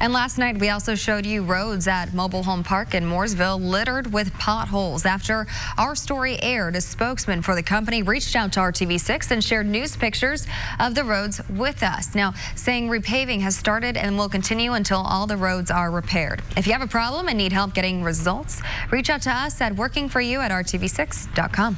And last night, we also showed you roads at Mobile Home Park in Mooresville littered with potholes. After our story aired, a spokesman for the company reached out to RTV6 and shared news pictures of the roads with us. Now, saying repaving has started and will continue until all the roads are repaired. If you have a problem and need help getting results, reach out to us at workingforyou at rtv6.com.